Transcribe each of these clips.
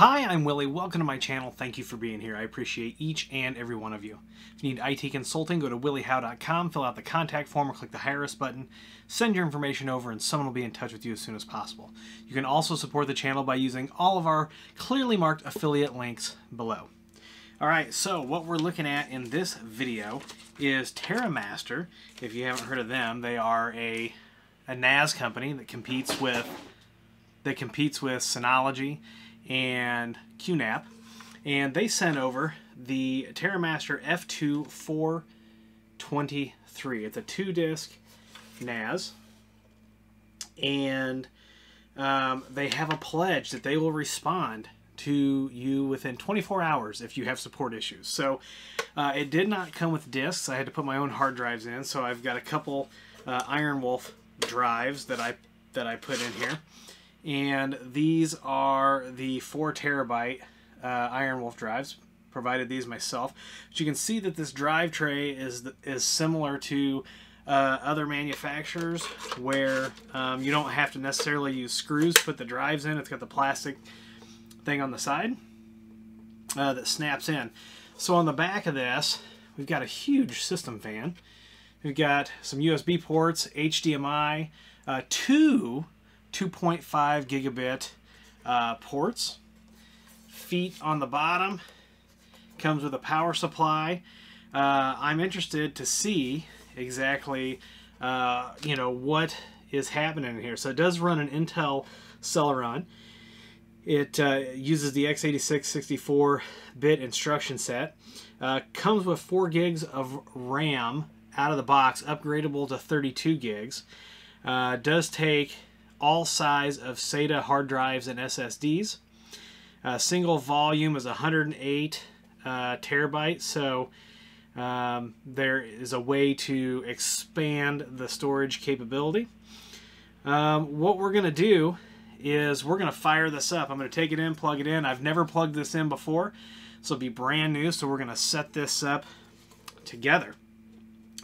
Hi, I'm Willie. Welcome to my channel. Thank you for being here. I appreciate each and every one of you. If you need IT consulting, go to williehowe.com, fill out the contact form, or click the Hire Us button. Send your information over, and someone will be in touch with you as soon as possible. You can also support the channel by using all of our clearly marked affiliate links below. All right, so what we're looking at in this video is TerraMaster. If you haven't heard of them, they are a, a NAS company that competes with that competes with Synology and QNAP, and they sent over the TerraMaster F2 423. It's a two-disc NAS, and um, they have a pledge that they will respond to you within 24 hours if you have support issues. So uh, it did not come with discs. I had to put my own hard drives in, so I've got a couple uh, IronWolf drives that I that I put in here and these are the four terabyte uh, IronWolf drives. Provided these myself, but you can see that this drive tray is is similar to uh, other manufacturers where um, you don't have to necessarily use screws to put the drives in. It's got the plastic thing on the side uh, that snaps in. So on the back of this, we've got a huge system fan. We've got some USB ports, HDMI, uh, two 2.5 gigabit uh, ports. Feet on the bottom. Comes with a power supply. Uh, I'm interested to see exactly, uh, you know, what is happening here. So it does run an Intel Celeron. It uh, uses the x86 64-bit instruction set. Uh, comes with 4 gigs of RAM out of the box, upgradable to 32 gigs. Uh, does take all size of SATA hard drives and SSDs. Uh, single volume is 108 uh, terabytes, so um, there is a way to expand the storage capability. Um, what we're going to do is we're going to fire this up. I'm going to take it in, plug it in. I've never plugged this in before, so it'll be brand new, so we're going to set this up together.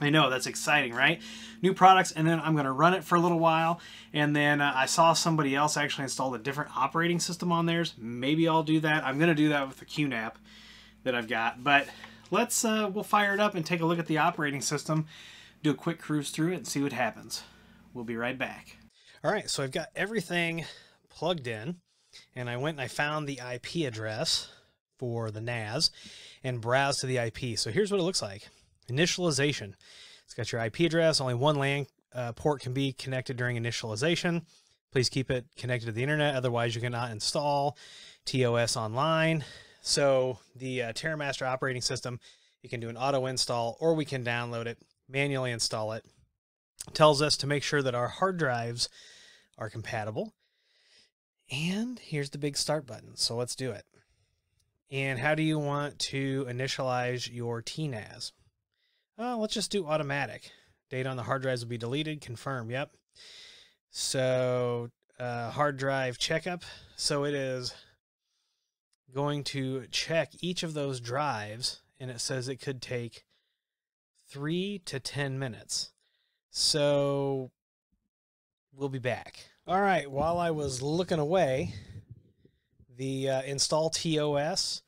I know that's exciting, right? New products, and then I'm going to run it for a little while. And then uh, I saw somebody else actually install a different operating system on theirs. Maybe I'll do that. I'm going to do that with the QNAP that I've got. But let's uh, we'll fire it up and take a look at the operating system, do a quick cruise through it, and see what happens. We'll be right back. All right, so I've got everything plugged in, and I went and I found the IP address for the NAS and browsed to the IP. So here's what it looks like. Initialization. It's got your IP address. Only one LAN uh, port can be connected during initialization. Please keep it connected to the internet. Otherwise, you cannot install TOS online. So the uh, TerraMaster operating system, you can do an auto install or we can download it, manually install it. it tells us to make sure that our hard drives are compatible. And here's the big start button. So let's do it. And how do you want to initialize your TNAS? Uh, let's just do automatic. Data on the hard drives will be deleted. Confirm. Yep. So uh, hard drive checkup. So it is going to check each of those drives, and it says it could take three to 10 minutes. So we'll be back. All right. While I was looking away, the uh, install TOS,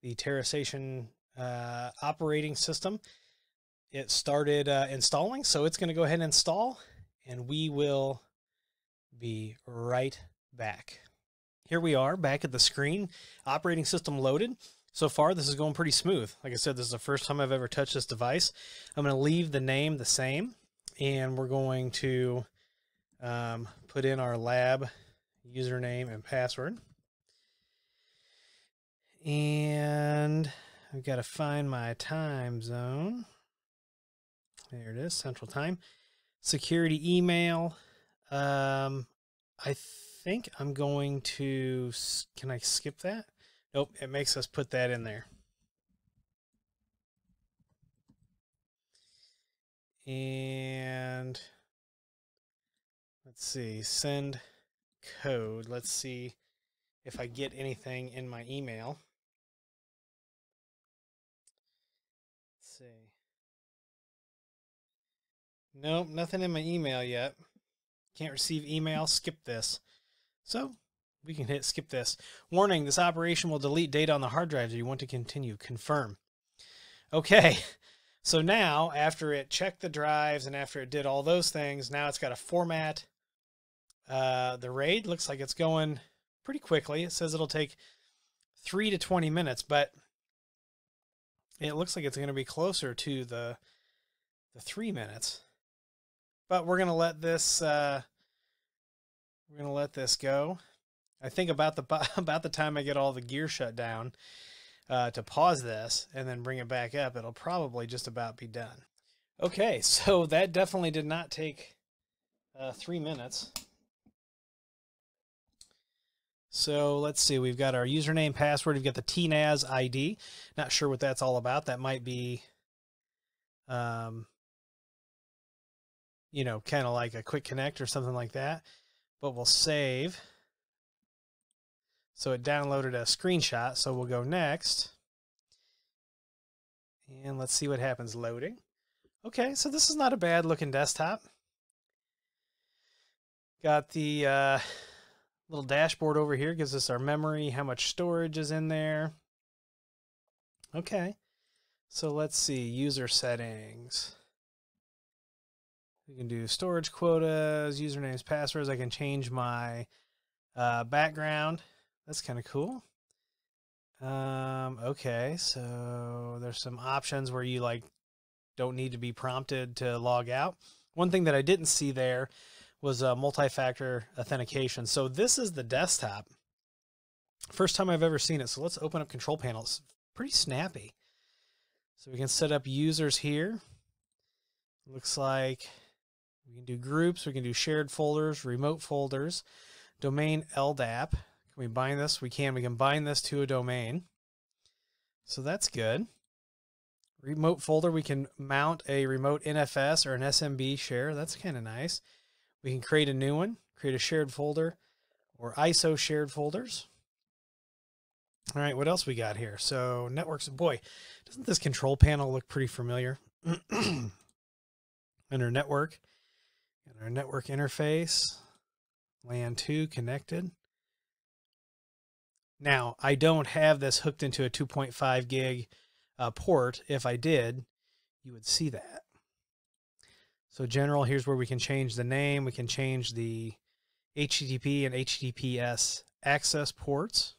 the TerraStation uh, operating system, it started uh, installing. So it's going to go ahead and install and we will be right back. Here we are back at the screen, operating system loaded. So far, this is going pretty smooth. Like I said, this is the first time I've ever touched this device. I'm going to leave the name the same, and we're going to um, put in our lab username and password. And I've got to find my time zone. There it is, Central Time. Security email. Um, I think I'm going to. Can I skip that? Nope, it makes us put that in there. And let's see, send code. Let's see if I get anything in my email. Nope, nothing in my email yet. Can't receive email, skip this. So, we can hit skip this. Warning, this operation will delete data on the hard drive. Do you want to continue? Confirm. Okay, so now after it checked the drives and after it did all those things, now it's got a format. Uh, the RAID looks like it's going pretty quickly. It says it'll take 3 to 20 minutes, but it looks like it's going to be closer to the the 3 minutes. But we're going to let this uh, we're to let this go. I think about the about the time I get all the gear shut down uh, to pause this and then bring it back up, it'll probably just about be done. Okay, so that definitely did not take uh, three minutes. So let's see, we've got our username, password, we've got the TNAS ID. Not sure what that's all about. That might be, um, you know, kind of like a quick connect or something like that. But we'll save. So it downloaded a screenshot. So we'll go next. And let's see what happens loading. Okay, so this is not a bad looking desktop. Got the uh, little dashboard over here gives us our memory, how much storage is in there. Okay, so let's see, user settings. We can do storage quotas, usernames, passwords. I can change my uh, background. That's kind of cool. Um, okay, so there's some options where you like don't need to be prompted to log out. One thing that I didn't see there was a multi-factor authentication. So this is the desktop. First time I've ever seen it. So let's open up control panels. Pretty snappy. So we can set up users here. Looks like we can do groups, we can do shared folders, remote folders, domain LDAP. Can we bind this? We can. We can bind this to a domain. So that's good. Remote folder, we can mount a remote NFS or an SMB share. That's kind of nice. We can create a new one, create a shared folder or ISO shared folders. All right, what else we got here? So networks, boy, doesn't this control panel look pretty familiar? Under network, and our network interface, LAN 2 connected. Now, I don't have this hooked into a 2.5 gig uh, port. If I did, you would see that. So general, here's where we can change the name. We can change the HTTP and HTTPS access ports.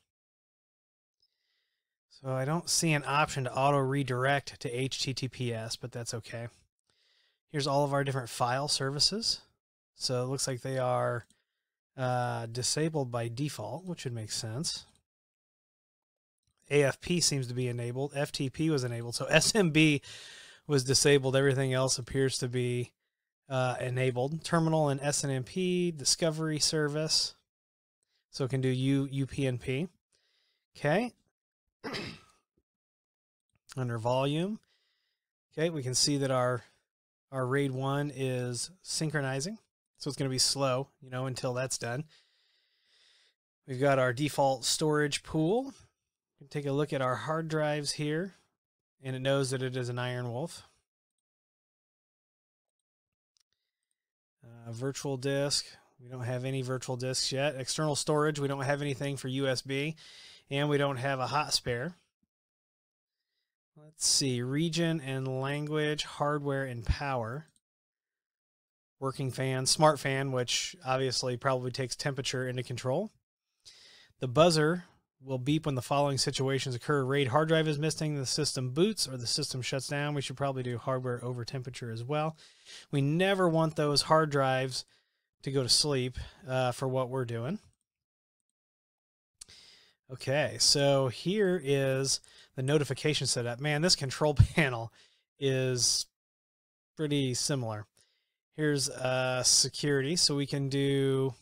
So I don't see an option to auto redirect to HTTPS, but that's okay. Here's all of our different file services. So it looks like they are uh, disabled by default, which would make sense. AFP seems to be enabled. FTP was enabled. So SMB was disabled. Everything else appears to be uh, enabled. Terminal and SNMP, discovery service. So it can do U, UPnP. Okay. Under volume. Okay, we can see that our our RAID 1 is synchronizing. So it's going to be slow, you know, until that's done. We've got our default storage pool. Can take a look at our hard drives here, and it knows that it is an IronWolf. Uh, virtual disk, we don't have any virtual disks yet. External storage, we don't have anything for USB, and we don't have a hot spare. Let's see, region and language, hardware and power. Working fan, smart fan, which obviously probably takes temperature into control. The buzzer will beep when the following situations occur. RAID hard drive is missing, the system boots, or the system shuts down. We should probably do hardware over temperature as well. We never want those hard drives to go to sleep uh, for what we're doing. Okay, so here is the notification setup. Man, this control panel is pretty similar. Here's uh, security, so we can do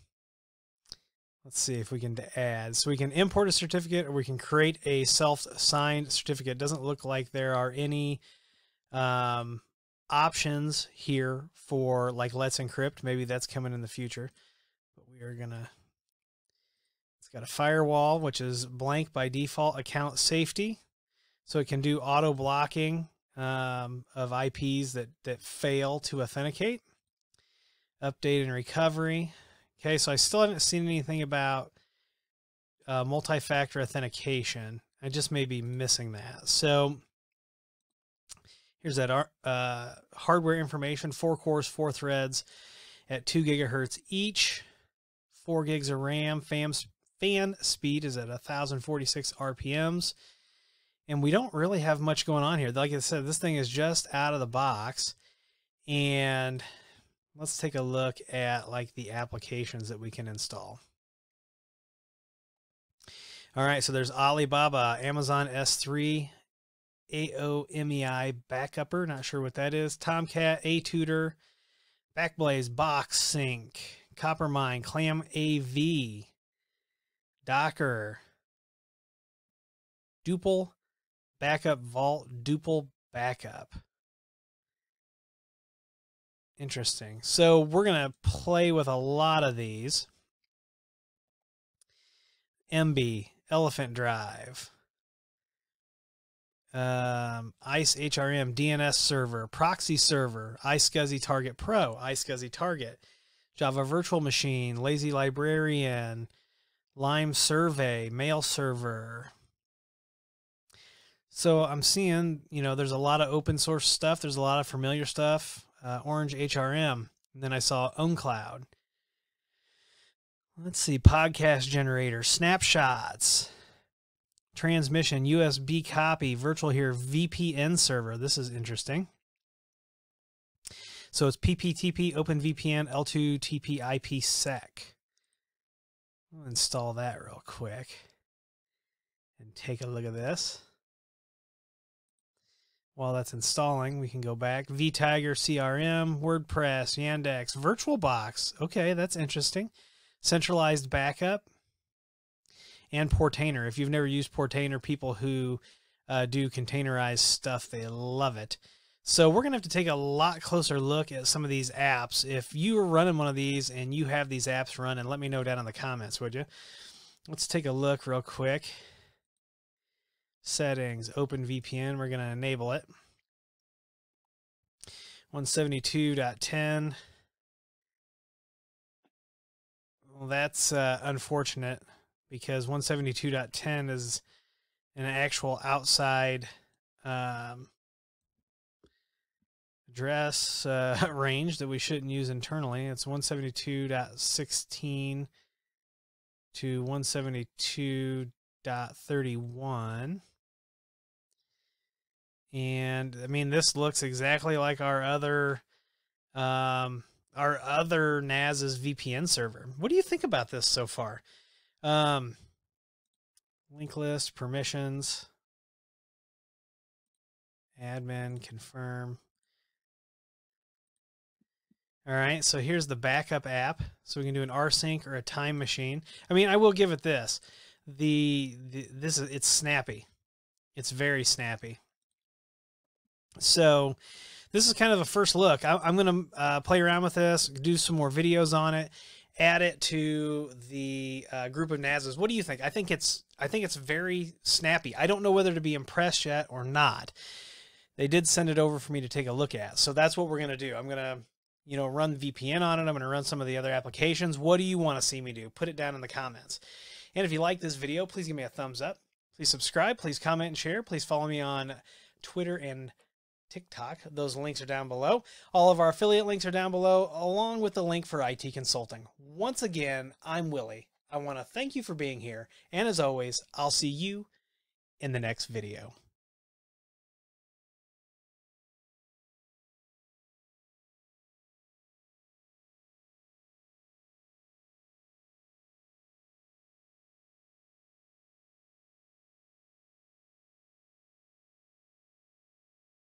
Let's see if we can add. So we can import a certificate or we can create a self-signed certificate. It doesn't look like there are any um, options here for like Let's Encrypt. Maybe that's coming in the future. But we are going to... It's got a firewall, which is blank by default account safety. So it can do auto blocking um, of IPs that, that fail to authenticate. Update and recovery. Okay, so I still haven't seen anything about uh, multi-factor authentication. I just may be missing that. So here's that uh, hardware information, four cores, four threads at two gigahertz each, four gigs of RAM, fan, fan speed is at 1046 RPMs. And we don't really have much going on here. Like I said, this thing is just out of the box. And let's take a look at like the applications that we can install. All right, so there's Alibaba, Amazon S3, AOMEI backupper, not sure what that is, Tomcat, A-Tutor, Backblaze, Box Sync, Coppermine, Clam AV, Docker, Duple, Backup Vault, Duple Backup. Interesting. So we're going to play with a lot of these. Emby, Elephant Drive, um, ICE HRM, DNS server, proxy server, iSCSI Target Pro, iSCSI Target, Java Virtual Machine, Lazy Librarian, Lime Survey, Mail Server. So I'm seeing, you know, there's a lot of open source stuff. There's a lot of familiar stuff. Uh, Orange HRM. And then I saw OwnCloud. Let's see, podcast generator, snapshots, transmission, USB copy, VirtualHere, VPN server. This is interesting. So it's PPTP, OpenVPN, L2TP IPsec. We'll install that real quick and take a look at this. While that's installing, we can go back. VTiger, CRM, WordPress, Yandex, VirtualBox. Okay, that's interesting centralized backup, and Portainer. If you've never used Portainer, people who uh, do containerized stuff, they love it. So we're going to have to take a lot closer look at some of these apps. If you are running one of these and you have these apps running, let me know down in the comments, would you? Let's take a look real quick. Settings, OpenVPN, we're going to enable it. 172.10 well, that's uh, unfortunate because 172.10 is an actual outside um, address uh, range that we shouldn't use internally. It's 172.16 to 172.31. And I mean, this looks exactly like our other um, our other NAS's VPN server. What do you think about this so far? Um, link list, permissions, admin, confirm. All right, so here's the backup app. So we can do an rsync or a time machine. I mean, I will give it this. The, the this is it's snappy. It's very snappy. So this is kind of a first look. I, am going to uh, play around with this, do some more videos on it, add it to the uh, group of NASs. What do you think? I think it's I think it's very snappy. I don't know whether to be impressed yet or not. They did send it over for me to take a look at, so that's what we're going to do. I'm going to you know run VPN on it. I'm going to run some of the other applications. What do you want to see me do? Put it down in the comments. And if you like this video, please give me a thumbs up. Please subscribe. Please comment and share. Please follow me on Twitter and TikTok. Those links are down below. All of our affiliate links are down below, along with the link for IT consulting. Once again, I'm Willie. I want to thank you for being here. And as always, I'll see you in the next video.